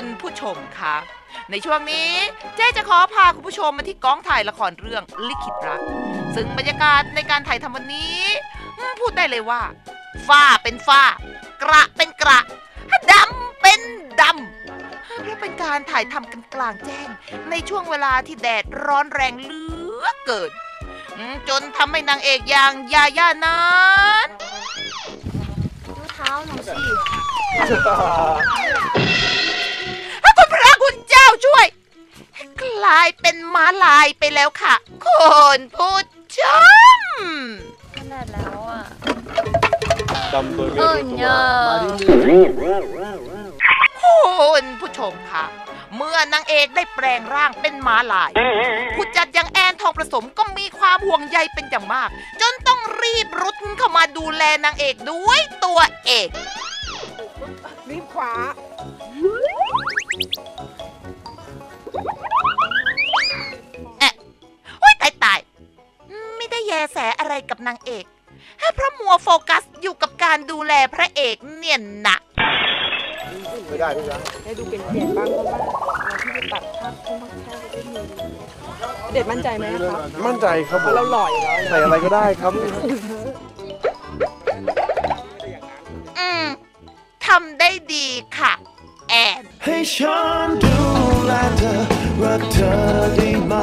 คุณผู้ชมคะในช่วงนี้เจ๊จะขอพาคุณผู้ชมมาที่กองถ่ายละครเรื่องลิขิตรัก ซึ่งบรรยากาศในการถ่ายทำวันนี้อืมพูดได้เลยว่าฝ้าเป็นฝ้า กระเป็นกระดำเป็นดำเพราะเป็นการถ่ายทำกันกลางแจ้ง ในช่วงเวลาที่แดดร้อนแรงเหลือเกินอืมจนทำให้นางเอกอย่างยาย่านั้นดูเท้าหนูสิ ลายเป็นม้าลายไปแล้วค่ะคุณผู้ชมขนาดแล้วอะดำตัวเออเนอะคุณผู้ชมค่ะ เมื่อนางเอกได้แปลงร่างเป็นม้าลายผู้จัดอย่างแอนทองประสมก็มีความห่วงใยเป็นอย่างมาก จนต้องรีบรุดเข้ามาดูแลนางเอกด้วยตัวเองรีบคว้า แยแสอะไรกับนางเอกเพราะมัวโฟกัสอยู่กับการดูแลพระเอกเนี่ยนะไม่ได้พี่จ๊ะให้ดูเปลี่ยนเปลี่ยนบ้างเพราะว่าเราที่จะตัดภาพค่อนข้างจะได้มีเด็ดมั่นใจไหมครับมั่นใจครับเพผมราะเราหล่ออยู่แล้วใส่อะไรก็ได้ครับอืมทำได้ดีค่ะ แอนให้ฉันดูแลเธอรักเธอได้ไหม